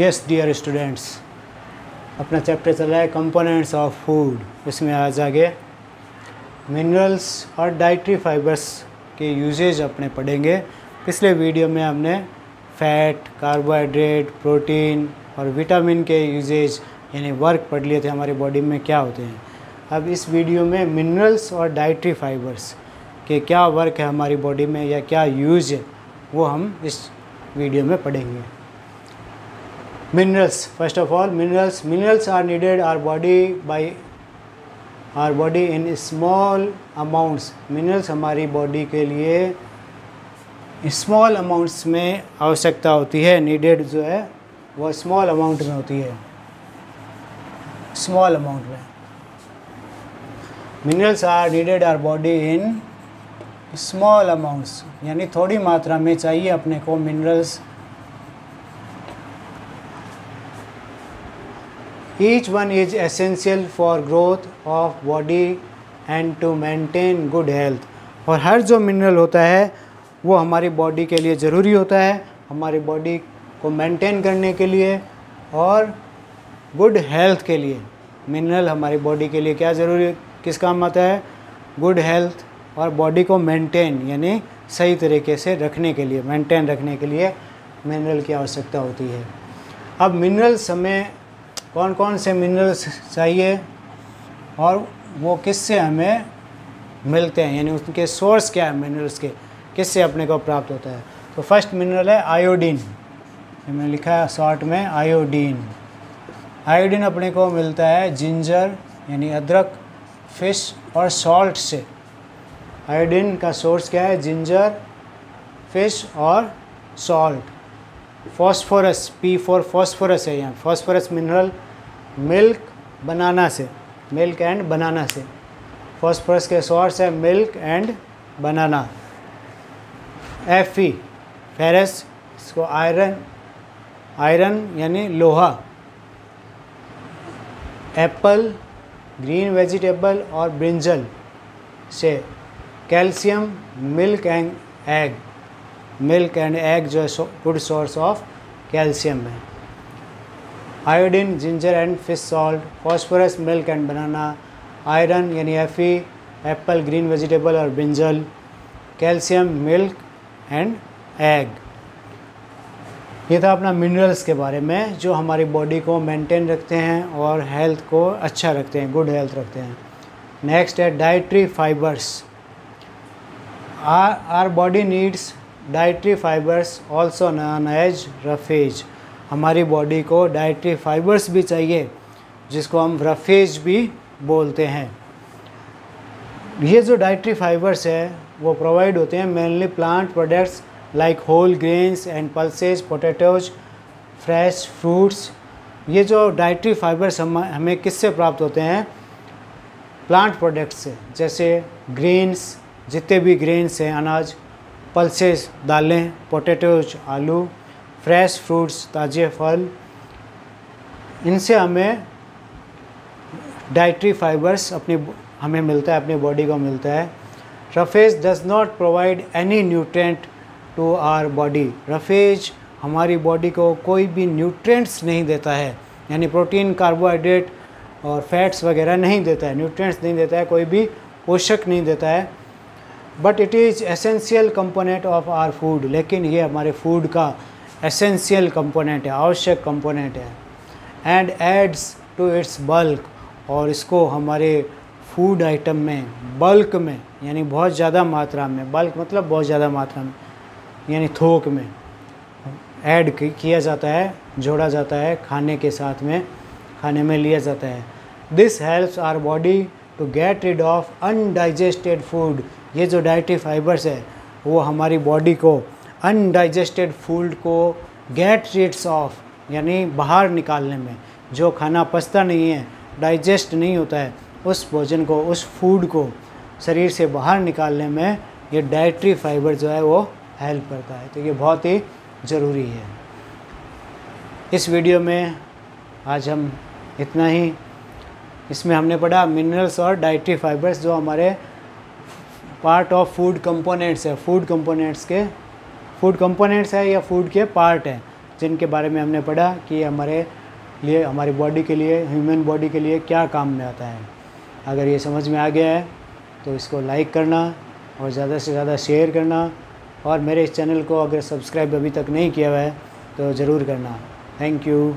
Yes dear students अपना chapter चल रहा है कंपोनेंट्स ऑफ़ फ़ूड इसमें आज आगे मिनरल्स और डाइट्री फाइबर्स के यूजेज अपने पढ़ेंगे। पिछले वीडियो में हमने फैट कार्बोहाइड्रेट प्रोटीन और विटामिन के यूजेज यानी वर्क पढ़ लिए थे हमारी बॉडी में क्या होते हैं। अब इस वीडियो में मिनरल्स और डाइट्री फाइबर्स के क्या वर्क है हमारी बॉडी में या क्या यूज़ है, वो हम इस वीडियो में पढ़ेंगे। Minerals. First of all, minerals. Minerals are needed, our body, by, our body in small amounts. Minerals हमारी बॉडी के लिए स्मॉल अमाउंट्स में आवश्यकता होती है. नीडेड जो है, वो स्मॉल अमाउंट में होती है. स्मॉल अमाउंट में. Minerals are needed our body in small amounts यानी थोड़ी मात्रा में चाहिए अपने को minerals each one is essential for growth of body and to maintain good health. और हर जो मिनरल होता है, वो हमारी बॉडी के लिए ज़रूरी होता है। हमारी बॉडी को मेंटेन करने के लिए और गुड हेल्थ के लिए। मिनरल हमारी बॉडी के लिए क्या ज़रूरी, किस काम आता है? गुड हेल्थ और बॉडी को मेंटेन यानी सही तरीके से रखने के लिए मेंटेन रखने के लिए मिनरल की आवश्यकता होती है। अब मिनरल्स हमें कौन कौन से मिनरल्स चाहिए और वो किससे हमें मिलते हैं? यानी उनके सोर्स क्या है मिनरल्स के? किससे अपने को प्राप्त होता है? तो फ़र्स्ट मिनरल है आयोडीन मैंने लिखा है शॉर्ट में आयोडीन आयोडीन अपने को मिलता है जिंजर यानी अदरक फ़िश और सॉल्ट से। आयोडीन का सोर्स क्या है? जिंजर फ़िश और salt phosphorus P for phosphorus है यहाँ। फॉस्फोरस मिनरल मिल्क बनाना से। मिल्क एंड बनाना से। फॉस्फोरस के सोर्स है milk and banana F E ferrous इसको आयरन आयरन यानी लोहा। एप्पल ग्रीन वेजिटेबल और ब्रिंजल से। Calcium milk and egg milk and egg जो है गुड सोर्स ऑफ़ कैल्शियम है। Iodine ginger and fish salt phosphorus milk and banana iron यानी एफी apple green vegetable और brinjal calcium milk and egg ये था अपना मिनरल्स के बारे में, जो हमारी बॉडी को मेंटेन रखते हैं और हेल्थ को अच्छा रखते हैं गुड हेल्थ रखते हैं। नेक्स्ट है dietary fibres are our body needs dietary fibres also known as roughage हमारी बॉडी को डाइट्री फाइबर्स भी चाहिए, जिसको हम रफेज भी बोलते हैं। ये जो डाइट्री फाइबर्स है, वो प्रोवाइड होते हैं mainly plant products like whole grains and pulses potatoes fresh fruits ये जो डाइट्री फाइबर्स हम, हमें किससे प्राप्त होते हैं? प्लांट प्रोडक्ट्स से, जैसे ग्रेन्स जितने भी ग्रेन्स हैं अनाज पल्सेस दालें पोटैटोज आलू फ्रेश फ्रूट्स ताज़े फल। इनसे हमें डाइट्री फाइबर्स अपनी हमें मिलता है, अपनी बॉडी को मिलता है। Roughage does not provide any nutrient to our body roughage हमारी बॉडी को कोई भी न्यूट्रेंट्स नहीं देता है। यानी प्रोटीन कार्बोहाइड्रेट और फैट्स वगैरह नहीं देता है। न्यूट्रेंट्स नहीं देता है, कोई भी पोषक नहीं देता है। But it is essential component of our food लेकिन ये हमारे फ़ूड का एसेंशियल कंपोनेंट है, आवश्यक कंपोनेंट है। And adds to its bulk और इसको हमारे फ़ूड आइटम में बल्क में, यानी बहुत ज़्यादा मात्रा में बल्क मतलब बहुत ज़्यादा मात्रा में, यानी थोक में ऐड किया जाता है, जोड़ा जाता है खाने के साथ में, खाने में लिया जाता है। This helps our body to get rid of undigested food ये जो डाइटरी फाइबर्स है, वो हमारी बॉडी को अनडाइजेस्टेड फ़ूड को गेट रिड्स ऑफ़ यानी बाहर निकालने में, जो खाना पचता नहीं है डाइजेस्ट नहीं होता है, उस भोजन को, उस फ़ूड को शरीर से बाहर निकालने में ये डाइट्री फाइबर जो है वो हेल्प करता है। तो ये बहुत ही ज़रूरी है। इस वीडियो में आज हम इतना ही। इसमें हमने पढ़ा मिनरल्स और डाइट्री फाइबर्स जो हमारे पार्ट ऑफ़ फ़ूड कंपोनेंट्स है। फ़ूड कंपोनेंट्स के फ़ूड कंपोनेंट्स है या फ़ूड के पार्ट हैं, जिनके बारे में हमने पढ़ा कि हमारे लिए, हमारी बॉडी के लिए ह्यूमन बॉडी के लिए क्या काम में आता है। अगर ये समझ में आ गया है तो इसको लाइक करना और ज़्यादा से ज़्यादा शेयर करना और मेरे इस चैनल को अगर सब्सक्राइब अभी तक नहीं किया हुआ है तो ज़रूर करना। Thank you